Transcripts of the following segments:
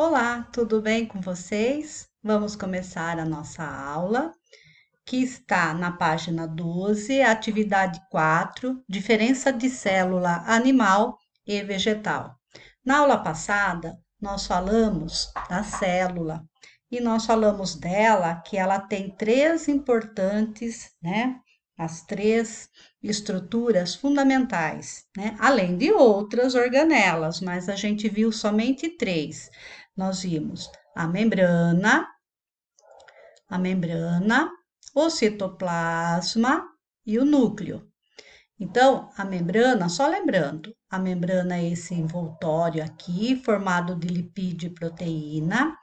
Olá, tudo bem com vocês? Vamos começar a nossa aula, que está na página 12, atividade 4, diferença de célula animal e vegetal. Na aula passada, nós falamos da célula e nós falamos dela que ela tem três importantes, né? As três estruturas fundamentais, né? Além de outras organelas, mas a gente viu somente três nós vimos a membrana, a membrana, o citoplasma e o núcleo. Então, a membrana, só lembrando, a membrana é esse envoltório aqui, formado de lipídio e proteína,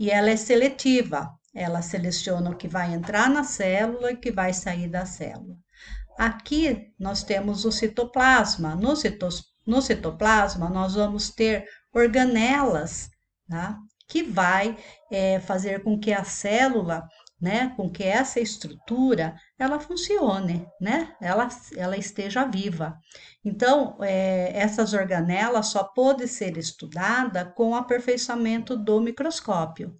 e ela é seletiva. Ela seleciona o que vai entrar na célula e o que vai sair da célula. Aqui nós temos o citoplasma. No, citos, no citoplasma, nós vamos ter organelas tá? que vai é, fazer com que a célula, né, com que essa estrutura, ela funcione, né, ela, ela esteja viva. Então, é, essas organelas só podem ser estudadas com o aperfeiçoamento do microscópio.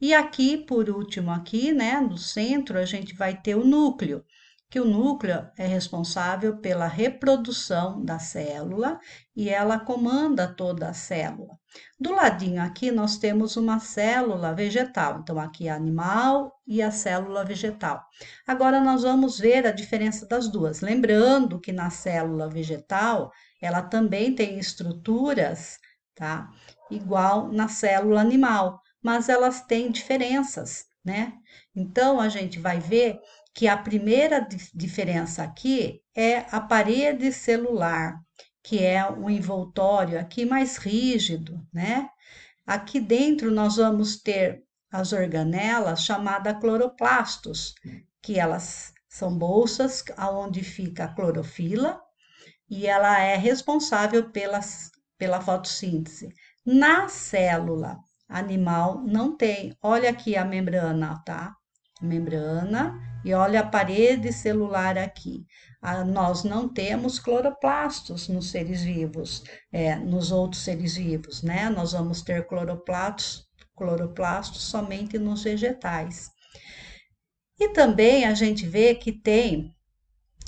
E aqui, por último, aqui, né, no centro, a gente vai ter o núcleo, que o núcleo é responsável pela reprodução da célula e ela comanda toda a célula. Do ladinho aqui nós temos uma célula vegetal, então aqui é animal e a célula vegetal. Agora nós vamos ver a diferença das duas. Lembrando que na célula vegetal ela também tem estruturas, tá? Igual na célula animal, mas elas têm diferenças, né? Então a gente vai ver que a primeira diferença aqui é a parede celular, que é o envoltório aqui mais rígido, né? Aqui dentro nós vamos ter as organelas chamadas cloroplastos, que elas são bolsas onde fica a clorofila e ela é responsável pelas, pela fotossíntese. Na célula animal não tem. Olha aqui a membrana, tá? Membrana e olha a parede celular aqui. Ah, nós não temos cloroplastos nos seres vivos, é, nos outros seres vivos, né? Nós vamos ter cloroplastos, cloroplastos somente nos vegetais. E também a gente vê que tem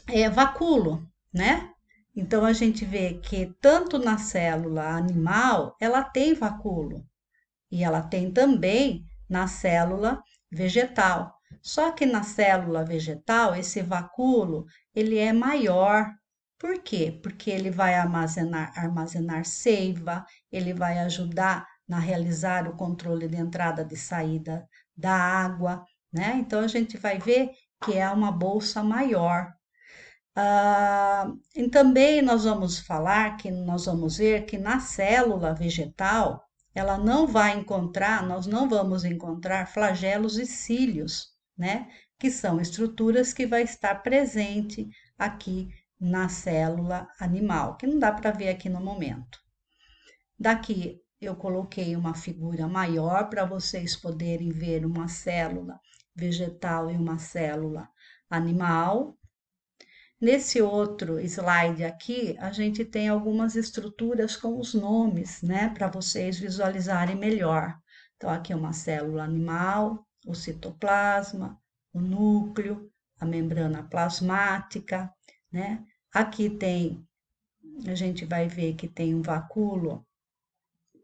é, vacúolo, né? Então a gente vê que tanto na célula animal ela tem vacúolo e ela tem também na célula vegetal. Só que na célula vegetal, esse vacúolo, ele é maior. Por quê? Porque ele vai armazenar, armazenar seiva, ele vai ajudar na realizar o controle de entrada e saída da água, né? Então a gente vai ver que é uma bolsa maior. Ah, e também nós vamos falar que nós vamos ver que na célula vegetal ela não vai encontrar, nós não vamos encontrar flagelos e cílios né? Que são estruturas que vai estar presente aqui na célula animal, que não dá para ver aqui no momento. Daqui eu coloquei uma figura maior para vocês poderem ver uma célula vegetal e uma célula animal. Nesse outro slide aqui, a gente tem algumas estruturas com os nomes, né, para vocês visualizarem melhor. Então, aqui é uma célula animal, o citoplasma, o núcleo, a membrana plasmática, né? Aqui tem, a gente vai ver que tem um vacúolo,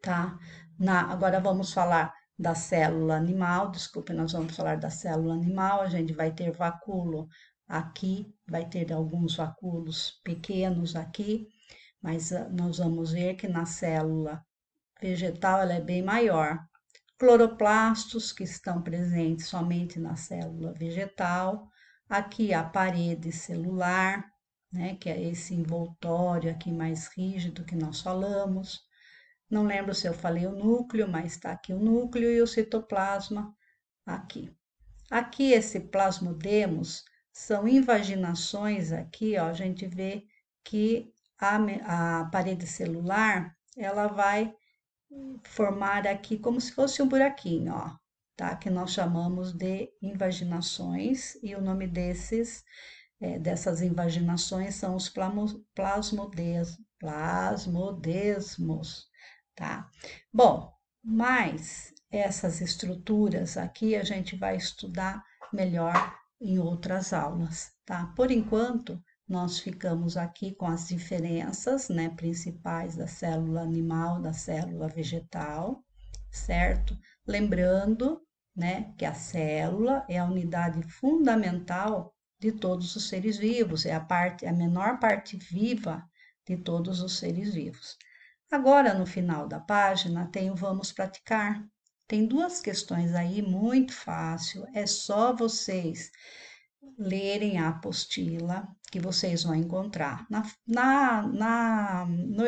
tá? Na, agora vamos falar da célula animal, desculpe, nós vamos falar da célula animal, a gente vai ter vacúolo aqui, vai ter alguns vacúolos pequenos aqui, mas ah, nós vamos ver que na célula vegetal ela é bem maior, cloroplastos que estão presentes somente na célula vegetal, aqui a parede celular, né, que é esse envoltório aqui mais rígido que nós falamos. Não lembro se eu falei o núcleo, mas está aqui o núcleo e o citoplasma aqui. Aqui esse plasmodemos são invaginações aqui, ó, a gente vê que a, a parede celular, ela vai formar aqui como se fosse um buraquinho, ó, tá? Que nós chamamos de invaginações, e o nome desses, é, dessas invaginações são os plasmodesmos, plasmodesmos, tá? Bom, Mas essas estruturas aqui a gente vai estudar melhor em outras aulas, tá? Por enquanto, nós ficamos aqui com as diferenças, né, principais da célula animal, da célula vegetal, certo? Lembrando, né, que a célula é a unidade fundamental de todos os seres vivos, é a parte, a menor parte viva de todos os seres vivos. Agora, no final da página, tem o vamos praticar. Tem duas questões aí muito fácil, é só vocês lerem a apostila que vocês vão encontrar. Na, na, na no,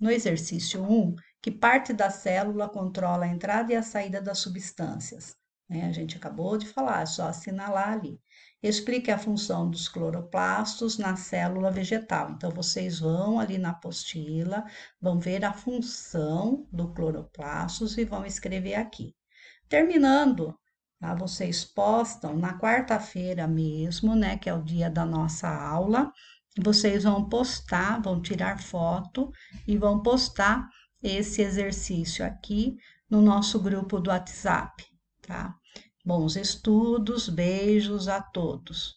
no exercício 1, que parte da célula controla a entrada e a saída das substâncias. Né? A gente acabou de falar, é só assinalar ali. Explique a função dos cloroplastos na célula vegetal. Então, vocês vão ali na apostila, vão ver a função do cloroplastos e vão escrever aqui. Terminando Tá? Vocês postam na quarta-feira mesmo, né, que é o dia da nossa aula. Vocês vão postar, vão tirar foto e vão postar esse exercício aqui no nosso grupo do WhatsApp, tá? Bons estudos, beijos a todos.